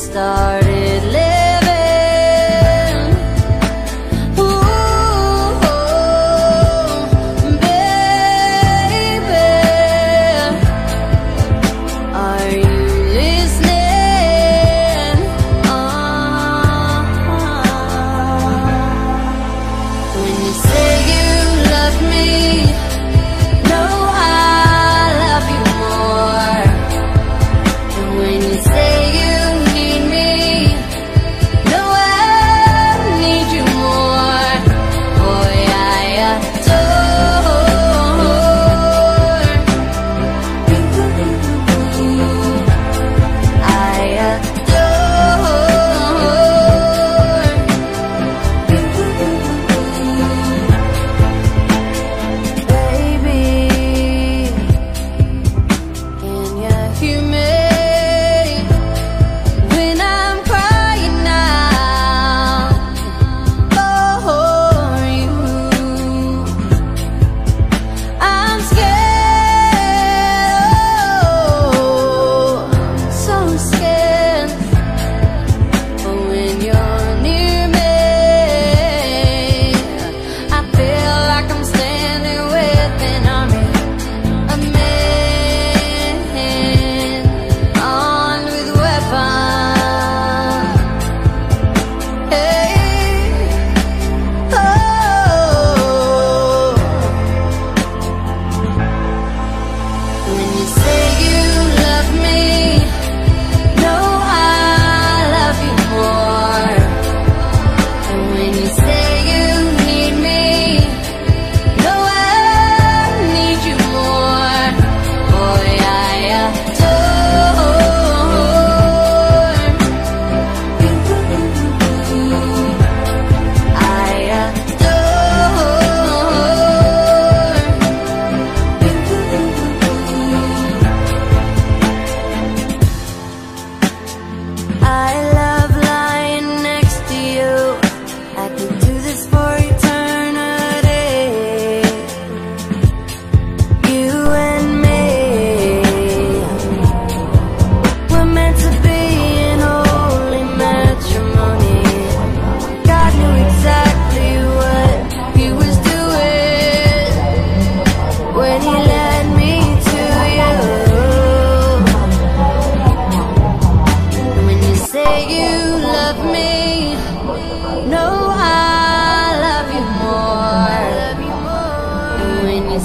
Star.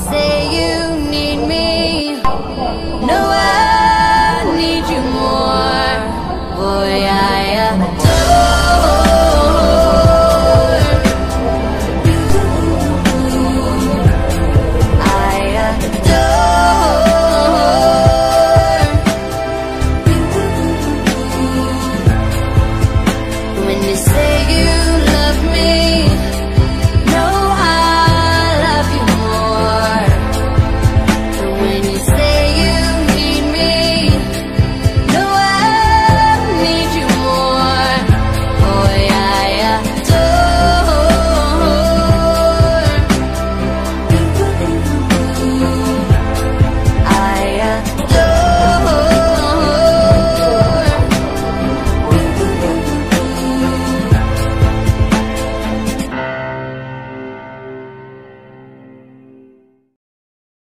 say you need me. No, I